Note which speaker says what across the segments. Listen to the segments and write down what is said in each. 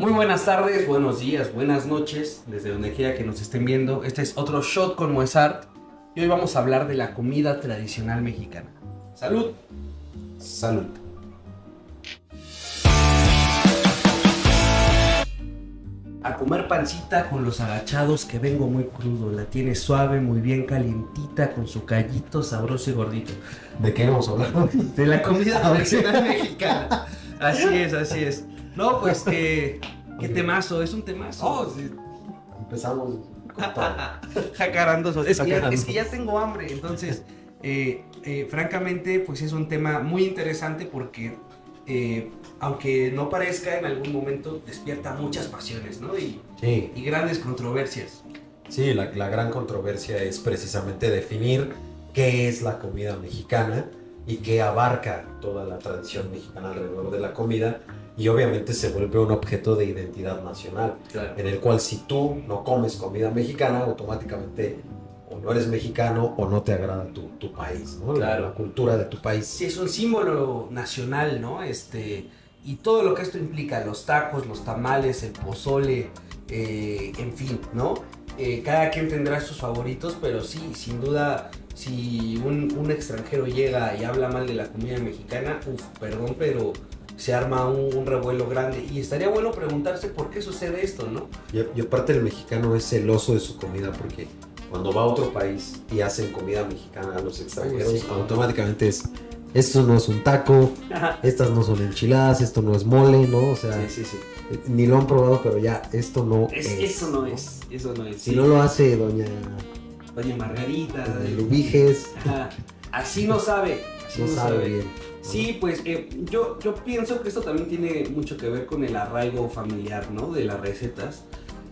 Speaker 1: Muy buenas tardes, buenos días, buenas noches, desde donde quiera que nos estén viendo. Este es otro shot con Moesart y hoy vamos a hablar de la comida tradicional mexicana. Salud.
Speaker 2: Salud.
Speaker 1: A comer pancita con los agachados que vengo muy crudo. La tiene suave, muy bien calientita, con su callito sabroso y gordito.
Speaker 2: ¿De qué vamos a hablar?
Speaker 1: De la comida tradicional mexicana. Así es, así es. No, pues que, qué temazo, es un temazo.
Speaker 2: Oh, sí. Empezamos con todo.
Speaker 1: Es, que ya-
Speaker 2: Jacarandoso.
Speaker 1: es que ya tengo hambre, entonces, eh, eh, francamente, pues es un tema muy interesante porque, eh, aunque no parezca, en algún momento despierta muchas pasiones, ¿no? Y,
Speaker 2: Sí,
Speaker 1: y grandes controversias.
Speaker 2: sí la, la gran controversia es precisamente definir qué es la comida mexicana y qué abarca toda la tradición mexicana alrededor de la comida y obviamente se vuelve un objeto de identidad nacional en el cual si tú no comes comida mexicana automáticamente o no eres mexicano o no te agrada tu, tu país, ¿no? La-
Speaker 1: Claro.
Speaker 2: la cultura de tu país.
Speaker 1: Sí, es un símbolo nacional, ¿no? Este, y todo lo que esto implica, los tacos, los tamales, el pozole, eh, en fin, ¿no? Eh, cada quien tendrá sus favoritos, pero sí, sin duda, si un, un extranjero llega y habla mal de la comida mexicana, uff, perdón, pero se arma un, un revuelo grande. Y estaría bueno preguntarse por qué sucede esto, ¿no?
Speaker 2: Y, y aparte el mexicano es celoso de su comida porque cuando va a otro país y hacen comida mexicana a los extranjeros,
Speaker 1: Uy, sí.
Speaker 2: automáticamente es, esto no es un taco, estas no son enchiladas, esto no es mole, ¿no? O sea,
Speaker 1: sí, sí.
Speaker 2: ni lo han probado, pero ya, esto no es.
Speaker 1: Es- eso no es, eso no es.
Speaker 2: Si
Speaker 1: sí.
Speaker 2: no lo hace doña,
Speaker 1: Doña Margarita,
Speaker 2: doña Lubiges,
Speaker 1: Ajá. Así no sabe. Así
Speaker 2: no sabe bien.
Speaker 1: Sí, pues eh, yo, yo pienso que esto también tiene mucho que ver con el arraigo familiar, ¿no? De las recetas.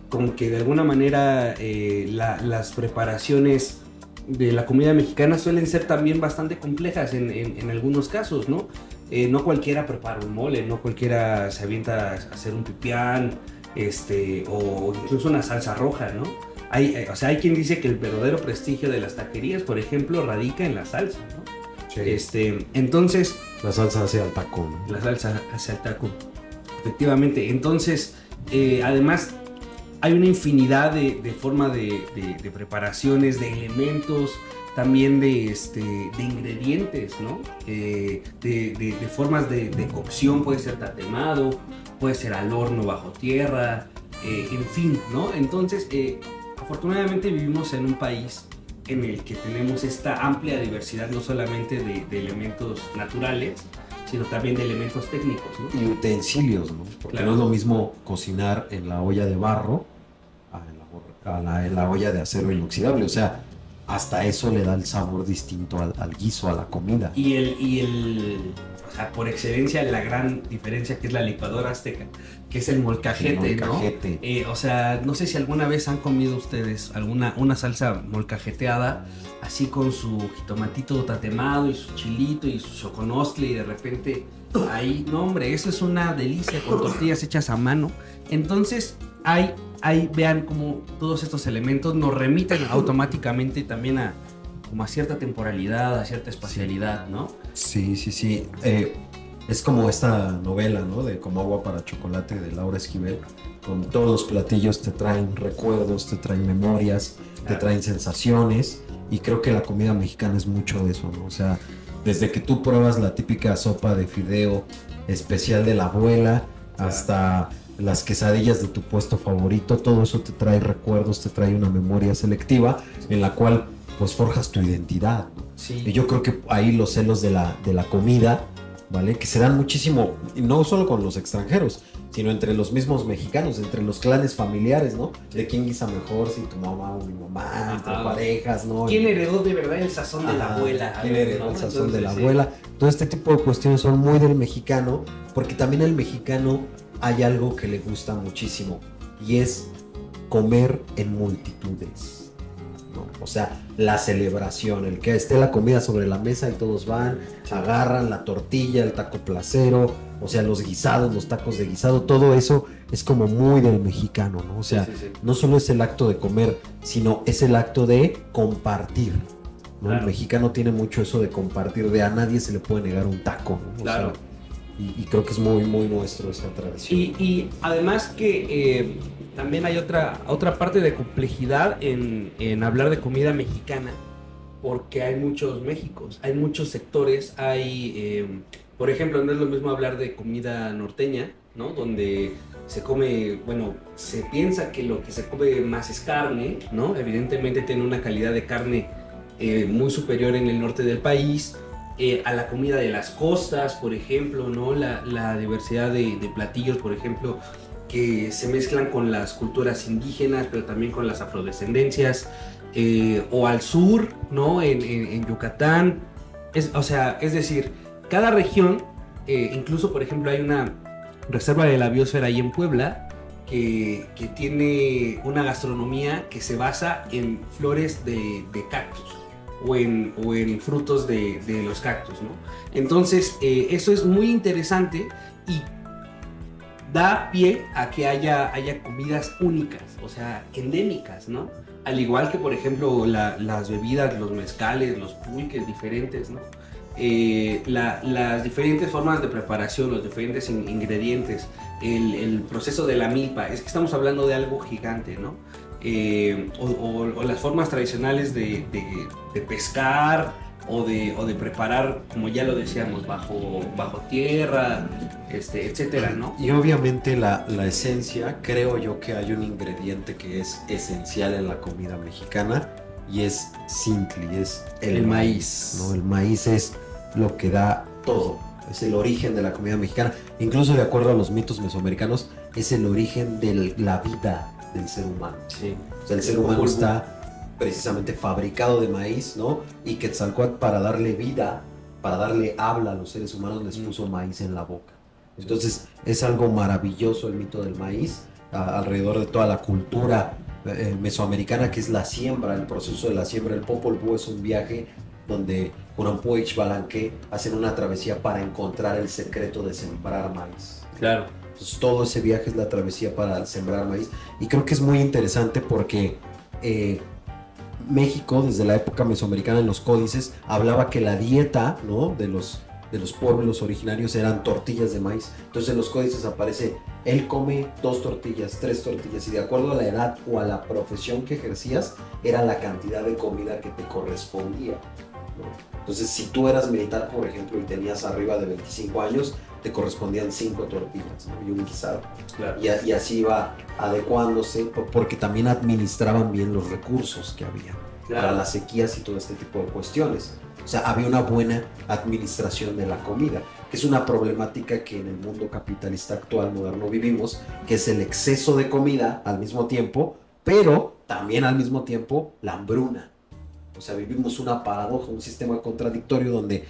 Speaker 1: Con que de alguna manera eh, la- las preparaciones de la comida mexicana suelen ser también bastante complejas en, algunos casos, ¿no? Eh, no cualquiera prepara un mole, no cualquiera se avienta a hacer un pipián, este, o incluso una salsa roja, ¿no? Hay, o sea, hay quien dice que el verdadero prestigio de las taquerías, por ejemplo, radica en la salsa.
Speaker 2: Sí,
Speaker 1: Este, entonces,
Speaker 2: la salsa hacia el taco, ¿no?
Speaker 1: la salsa hacia el taco. Efectivamente. Entonces, eh, además, hay una infinidad de, de forma de, de- de preparaciones, de elementos, también de, este, de ingredientes, ¿no? Eh, de, formas de, cocción, puede ser tatemado, puede ser al horno bajo tierra, eh, en fin, ¿no? Entonces, afortunadamente vivimos en un país en el que tenemos esta amplia diversidad, no solamente de, de elementos naturales, sino también de elementos técnicos, ¿no?
Speaker 2: Y utensilios, ¿no? Porque
Speaker 1: Claro.
Speaker 2: no es lo mismo cocinar en la olla de barro a en la, bor- a la- en la olla de acero inoxidable. O sea, hasta eso le da el sabor distinto al, al guiso, a la comida.
Speaker 1: Y el, y el, o sea, por excelencia, la gran diferencia que es la licuadora azteca, que es el molcajete,
Speaker 2: El
Speaker 1: ¿no?
Speaker 2: molcajete.
Speaker 1: Eh, o sea, no sé si alguna vez han comido ustedes alguna una salsa molcajeteada, así con su jitomatito tatemado y su chilito y su choconostle y de repente ahí, no hombre, eso es una delicia con tortillas hechas a mano. Entonces, hay, hay, vean cómo todos estos elementos nos remiten automáticamente también a como a cierta temporalidad, a cierta espacialidad, ¿no?
Speaker 2: Sí, sí, sí. Eh, es como esta novela, ¿no? De Como agua para chocolate de Laura Esquivel. Con todos los platillos te traen recuerdos, te traen memorias, te traen sensaciones. Y creo que la comida mexicana es mucho de eso, ¿no? O sea, desde que tú pruebas la típica sopa de fideo especial de la abuela hasta las quesadillas de tu puesto favorito, todo eso te trae recuerdos, te trae una memoria selectiva en la cual pues forjas tu identidad, ¿no?
Speaker 1: Sí.
Speaker 2: Y yo creo que ahí los celos de la, de la comida, ¿vale? Que se dan muchísimo, y no solo con los extranjeros, sino entre los mismos mexicanos, entre los clanes familiares, ¿no? De quién guisa mejor, si tu mamá o mi mamá, entre parejas, ¿no?
Speaker 1: ¿Quién heredó de verdad el sazón de la abuela?
Speaker 2: ¿Quién heredó
Speaker 1: ¿no?
Speaker 2: el sazón de la
Speaker 1: sí.
Speaker 2: abuela? Todo este tipo de cuestiones son muy del mexicano, porque también el mexicano hay algo que le gusta muchísimo, y es comer en multitudes. ¿no? O sea, la celebración, el que esté la comida sobre la mesa y todos van, agarran la tortilla, el taco placero, o sea, los guisados, los tacos de guisado, todo eso es como muy del mexicano, ¿no? O sea,
Speaker 1: Sí, sí, sí.
Speaker 2: no solo es el acto de comer, sino es el acto de compartir. ¿no?
Speaker 1: Claro.
Speaker 2: El mexicano tiene mucho eso de compartir, de a nadie se le puede negar un taco. ¿no? O
Speaker 1: Claro.
Speaker 2: sea, Y, creo que es muy, muy nuestro esa tradición.
Speaker 1: Y, además que eh, también hay otra, otra parte de complejidad en, en, hablar de comida mexicana, porque hay muchos Méxicos, hay muchos sectores, hay, eh, por ejemplo, no es lo mismo hablar de comida norteña, ¿no? Donde se come, bueno, se piensa que lo que se come más es carne, ¿no? Evidentemente tiene una calidad de carne eh, muy superior en el norte del país, eh, a la comida de las costas, por ejemplo, ¿no? La, diversidad de, platillos, por ejemplo, que se mezclan con las culturas indígenas, pero también con las afrodescendencias, eh, o al sur, ¿no? En, Yucatán. Es, o sea, es decir, cada región, incluso, por ejemplo, hay una reserva de la biosfera ahí en Puebla, que, tiene una gastronomía que se basa en flores de, cactus o en, o en frutos de, los cactus, ¿no? Entonces, eh, eso es muy interesante y da pie a que haya, haya comidas únicas, o sea, endémicas, ¿no? Al igual que, por ejemplo, las bebidas, los mezcales, los pulques diferentes, ¿no? Eh, las diferentes formas de preparación, los diferentes ingredientes, el, proceso de la milpa, es que estamos hablando de algo gigante, ¿no? Eh, o, las formas tradicionales de, pescar o de, o de, preparar, como ya lo decíamos, bajo, bajo tierra, este, etcétera, ¿no?
Speaker 2: Y obviamente la, la esencia, creo yo que hay un ingrediente que es esencial en la comida mexicana y es Sintli, es el, maíz. ¿no? El maíz es lo que da todo. Es el origen de la comida mexicana. Incluso de acuerdo a los mitos mesoamericanos, es el origen de la vida del ser humano. Sí. O sea, el ser humano está precisamente fabricado de maíz, ¿no? Y Quetzalcoatl para darle vida, para darle habla a los seres humanos, les puso maíz en la boca. Entonces es algo maravilloso el mito del maíz alrededor de toda la cultura eh, mesoamericana que es la siembra, el proceso de la siembra. El Popol Vuh es un viaje donde Urampuch y Balanque hacen una travesía para encontrar el secreto de sembrar maíz.
Speaker 1: Claro.
Speaker 2: Entonces todo ese viaje es la travesía para sembrar maíz. Y creo que es muy interesante porque eh, México, desde la época mesoamericana en los códices, hablaba que la dieta ¿no? de, los, de los pueblos originarios eran tortillas de maíz. Entonces en los códices aparece, él come dos tortillas, tres tortillas, y de acuerdo a la edad o a la profesión que ejercías, era la cantidad de comida que te correspondía. Entonces, si tú eras militar, por ejemplo, y tenías arriba de 25 años, te correspondían cinco tortillas y un guisado. Y, así iba adecuándose, porque también administraban bien los recursos que había para las sequías y todo este tipo de cuestiones. O sea, había una buena administración de la comida, que es una problemática que en el mundo capitalista actual moderno vivimos, que es el exceso de comida al mismo tiempo, pero también al mismo tiempo la hambruna. O sea, vivimos una paradoja, un sistema contradictorio donde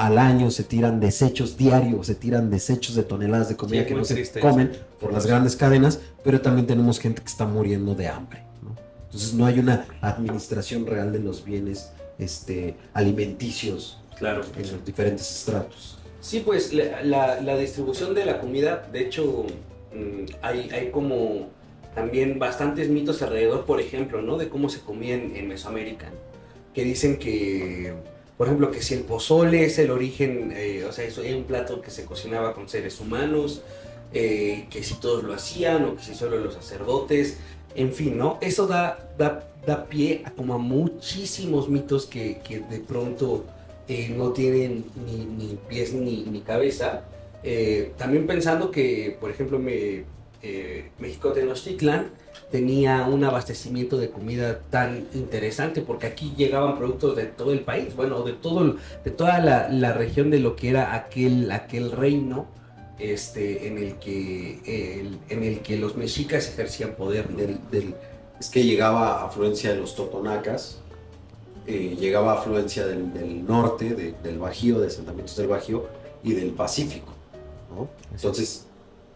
Speaker 2: al año se tiran desechos diarios, se tiran desechos de toneladas de comida que no se comen por las grandes cadenas, pero también tenemos gente que está muriendo de hambre. Entonces no hay una administración real de los bienes este, alimenticios
Speaker 1: claro.
Speaker 2: en los diferentes estratos.
Speaker 1: Sí, pues la, distribución de la comida, de hecho, mm, hay, hay como también bastantes mitos alrededor, por ejemplo, ¿no? De cómo se comía en Mesoamérica que dicen que, por ejemplo, que si el pozole es el origen, eh, o sea, es un plato que se cocinaba con seres humanos, eh, que si todos lo hacían o que si solo los sacerdotes, en fin, ¿no? Eso da, da, da pie a como a muchísimos mitos que, que de pronto eh, no tienen ni, ni pies ni, ni cabeza. también pensando que, por ejemplo, me, México Tenochtitlan tenía un abastecimiento de comida tan interesante, porque aquí llegaban productos de todo el país, bueno, de, todo, de toda la, región de lo que era aquel, aquel reino este, en, el que, en el que los mexicas ejercían poder.
Speaker 2: Del, es que llegaba afluencia de los totonacas, eh, llegaba afluencia del, norte, del Bajío, de asentamientos del Bajío y del Pacífico. Entonces,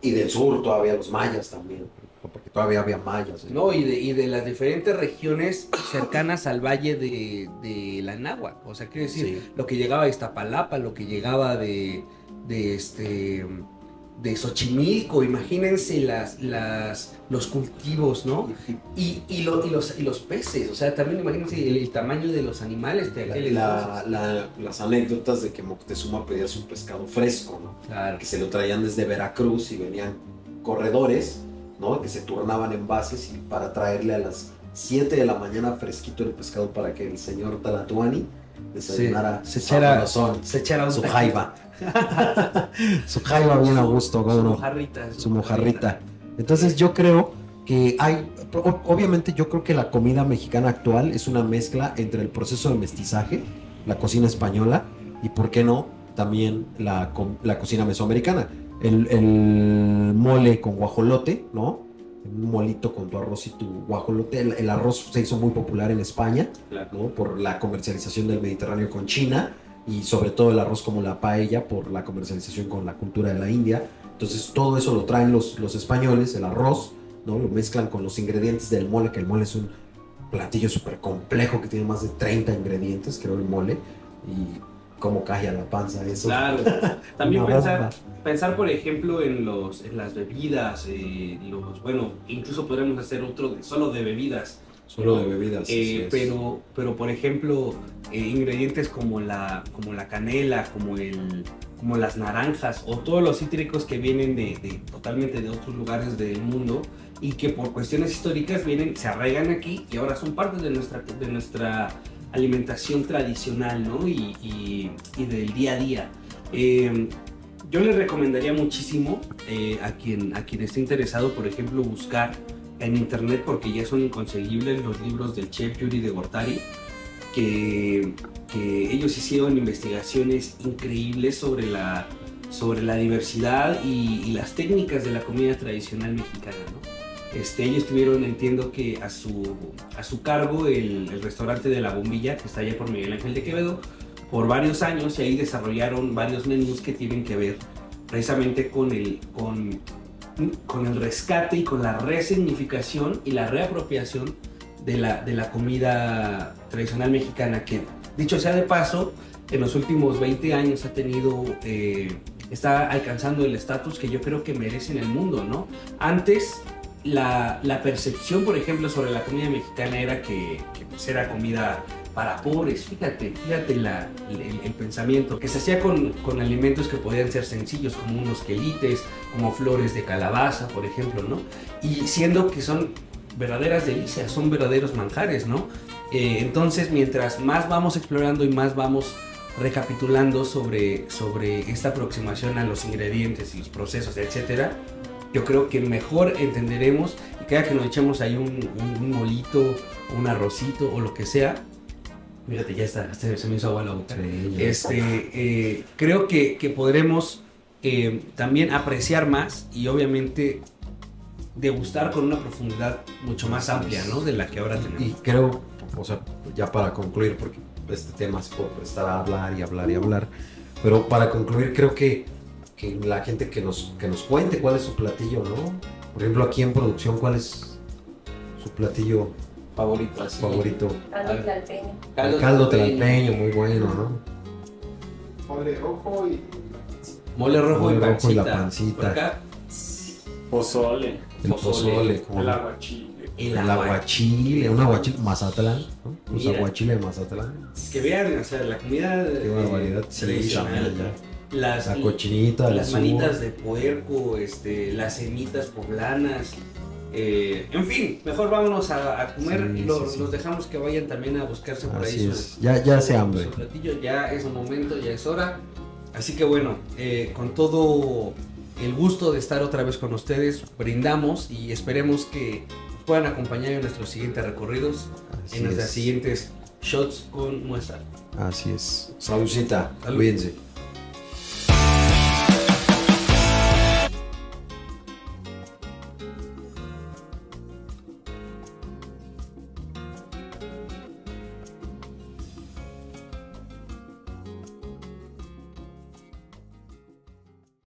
Speaker 2: y del sur todavía los mayas también porque todavía había mayas.
Speaker 1: ¿eh? No, y de, y de, las diferentes regiones cercanas al valle de, de la Náhuac. O sea, quiere decir, lo que llegaba de Iztapalapa, lo que llegaba de, de este de Xochimilco, imagínense las, las, los cultivos, ¿no? Y, y, lo- y los, y los peces, o sea, también imagínense el, el tamaño de los animales de
Speaker 2: La-
Speaker 1: aquel
Speaker 2: la- la- las anécdotas de que Moctezuma pedía su pescado fresco, ¿no?
Speaker 1: Claro.
Speaker 2: que se lo traían desde Veracruz y venían corredores, ¿no? Que se turnaban en bases y para traerle a las 7 de la mañana fresquito el pescado para que el señor Talatuani desayunara sabrosón,
Speaker 1: Se echara
Speaker 2: su jaiba. su jaiba bien a gusto,
Speaker 1: Su mojarrita.
Speaker 2: su mojarrita. Entonces yo creo que hay, obviamente yo creo que la comida mexicana actual es una mezcla entre el proceso de mestizaje, la cocina española y, ¿por qué no?, también la, la cocina mesoamericana. El, el mole con guajolote, ¿no? Un molito con tu arroz y tu guajolote. El, el arroz se hizo muy popular en España, ¿no? Por la comercialización del Mediterráneo con China y sobre todo el arroz como la paella por la comercialización con la cultura de la India. Entonces todo eso lo traen los, los españoles, el arroz, ¿no? Lo mezclan con los ingredientes del mole, que el mole es un platillo súper complejo que tiene más de 30 ingredientes, creo, el mole. Y cómo cae a la panza eso.
Speaker 1: Claro. También pensar, pensar, por ejemplo, en, los, en las bebidas, eh, los, bueno, incluso podremos hacer otro de, solo de bebidas.
Speaker 2: Solo de bebidas.
Speaker 1: Eh, pero, pero, por ejemplo, eh, ingredientes como la, como la canela, como, el, como las naranjas o todos los cítricos que vienen de, de totalmente de otros lugares del mundo y que por cuestiones históricas vienen, se arraigan aquí y ahora son parte de nuestra, de nuestra alimentación tradicional ¿no? y, y- y del día a día. Eh, yo le recomendaría muchísimo eh, a, quien, a quien esté interesado, por ejemplo, buscar en internet, porque ya son inconseguibles los libros del chef Yuri de Gortari, que, que ellos hicieron investigaciones increíbles sobre la, sobre la diversidad y, las técnicas de la comida tradicional mexicana. ¿no? Este, ellos tuvieron, entiendo que a su, a su cargo el, el restaurante de la bombilla, que está allá por Miguel Ángel de Quevedo, por varios años y ahí desarrollaron varios menús que tienen que ver precisamente con el, con, con el rescate y con la resignificación y la reapropiación de la, de la comida tradicional mexicana que, dicho sea de paso, en los últimos 20 años ha tenido, eh, está alcanzando el estatus que yo creo que merece en el mundo, ¿no? Antes la, la percepción, por ejemplo, sobre la comida mexicana era que, pues, era comida para pobres, fíjate, fíjate la, el, el, pensamiento, que se hacía con, con, alimentos que podían ser sencillos, como unos quelites, como flores de calabaza, por ejemplo, ¿no? Y siendo que son verdaderas delicias, son verdaderos manjares, ¿no? Eh, entonces, mientras más vamos explorando y más vamos recapitulando sobre, sobre esta aproximación a los ingredientes y los procesos, etcétera, yo creo que mejor entenderemos y cada que nos echemos ahí un, un, un molito, un arrocito o lo que sea, Fíjate, ya está, se, se me hizo agua la boca. Este, eh, creo que, que podremos eh, también apreciar más y obviamente degustar con una profundidad mucho más amplia, ¿no? De la que ahora tenemos.
Speaker 2: Y creo, o sea, ya para concluir, porque este tema se puede prestar a hablar y hablar y hablar, pero para concluir creo que, que la gente que nos, que nos cuente cuál es su platillo, ¿no? Por ejemplo, aquí en producción, ¿cuál es su platillo
Speaker 1: favorito? Así.
Speaker 2: favorito?
Speaker 3: Caldo tlalpeño.
Speaker 2: Caldo, caldo tlalpeño, muy bueno, ¿no?
Speaker 4: Mole rojo y
Speaker 1: Mole rojo,
Speaker 2: Mole
Speaker 1: y,
Speaker 2: rojo
Speaker 1: pancita.
Speaker 2: y la pancita.
Speaker 1: Por acá,
Speaker 4: pozole,
Speaker 2: El pozole,
Speaker 1: Pozole.
Speaker 2: como
Speaker 4: el aguachile.
Speaker 1: el,
Speaker 2: el
Speaker 1: agua.
Speaker 2: aguachile, un aguachile Mazatlán, ¿no? Los aguachiles de Mazatlán.
Speaker 1: Que vean, o sea, la comida
Speaker 2: Qué barbaridad.
Speaker 1: tradicional.
Speaker 2: Sí,
Speaker 1: Las,
Speaker 2: La cochinita,
Speaker 1: las
Speaker 2: sugo.
Speaker 1: manitas de puerco, este, las semitas poblanas. Eh, en fin, mejor vámonos a, a comer.
Speaker 2: Sí,
Speaker 1: los,
Speaker 2: sí, sí.
Speaker 1: los dejamos que vayan también a buscarse por
Speaker 2: Así
Speaker 1: ahí.
Speaker 2: es. Ya- ya
Speaker 1: su-
Speaker 2: hambre.
Speaker 1: su platillo. Ya es momento, ya es hora. Así que bueno, eh, con todo el gusto de estar otra vez con ustedes, brindamos y esperemos que puedan acompañar en nuestros siguientes recorridos,
Speaker 2: Así
Speaker 1: en nuestras
Speaker 2: es.
Speaker 1: siguientes shots con muestra.
Speaker 2: Así es. Saludcita.
Speaker 1: Salud.
Speaker 2: Cuídense.